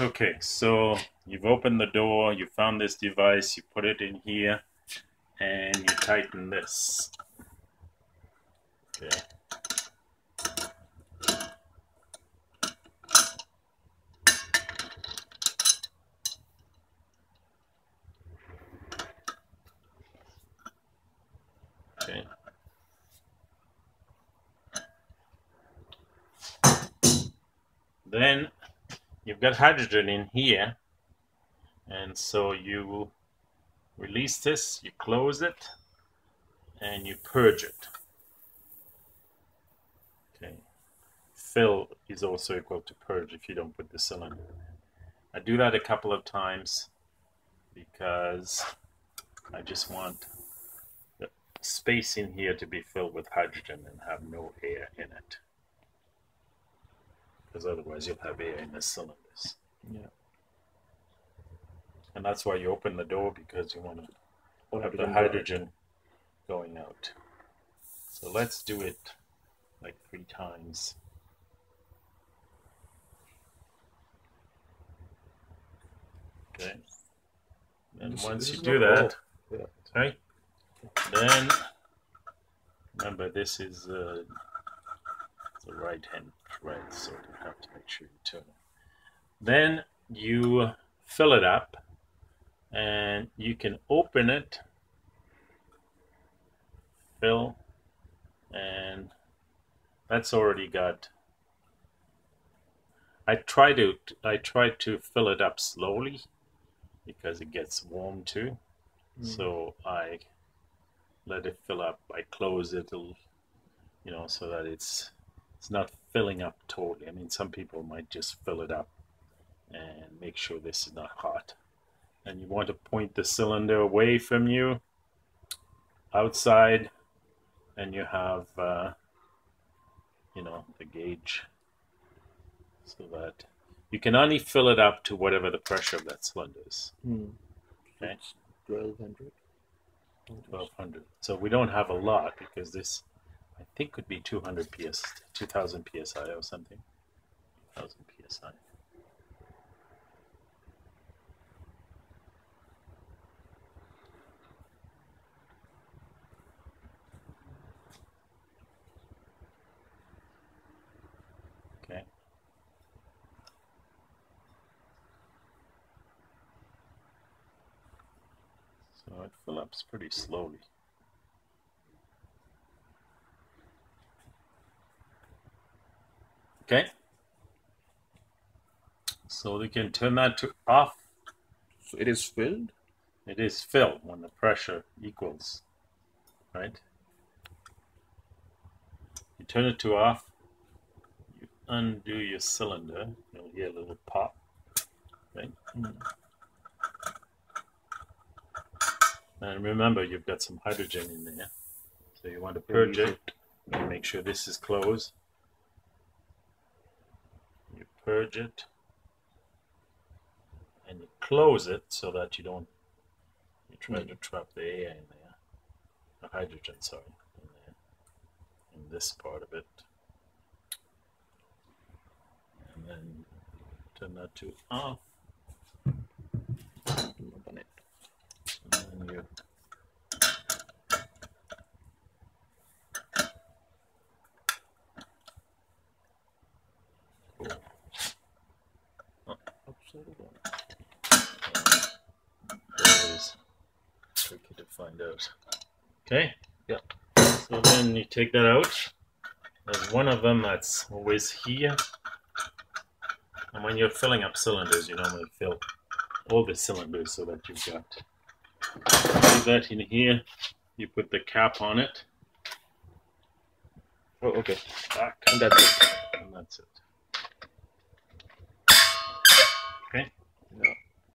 Okay, so you've opened the door, you found this device, you put it in here, and you tighten this. Okay. Okay. Then you've got hydrogen in here, and so you release this, you close it, and you purge it. Okay. Fill is also equal to purge if you don't put the cylinder. I do that a couple of times because I just want the space in here to be filled with hydrogen and have no air in it. Because otherwise you'll have air in the cylinders. Yeah. And that's why you open the door because you want to have the hydrogen going out. So let's do it like three times. Okay. And This- once this you do that. Yeah. right, then remember this is uh, the right hand thread, so you have to make sure you turn it. Then you fill it up and you can open it, fill, and that's already got. I try to I try to fill it up slowly because it gets warm too. Mm. So I let it fill up. I close it, you know, so that it's it's not filling up totally. I mean, some people might just fill it up and make sure this is not hot. And you want to point the cylinder away from you, outside, and you have, uh, you know, the gauge, so that you can only fill it up to whatever the pressure of that cylinder is. Hmm. Okay. It's 1200. 1200. So we don't have a lot because this, I think, would be 200 ps, 2000 psi or something. 1000 psi. Okay. So it fill ups pretty slowly. Okay. So we can turn that to off. So it is filled. It is filled when the pressure equals, right? You turn it to off. You undo your cylinder. You'll hear a little pop, right? Hmm. And remember, you've got some hydrogen in there. So you want to purge it and make sure this is closed. Purge it and you close it so that you don't, you try to trap the air in there, the hydrogen, sorry, in there, in this part of it. And then turn that to off. Open it. And then you That is tricky to find out. Okay? Yeah. So then you take that out. There's one of them that's always here. And when you're filling up cylinders, you normally fill all the cylinders so that you've got leave that in here. You put the cap on it, Oh, okay. back, And that's it. and that's it. Okay?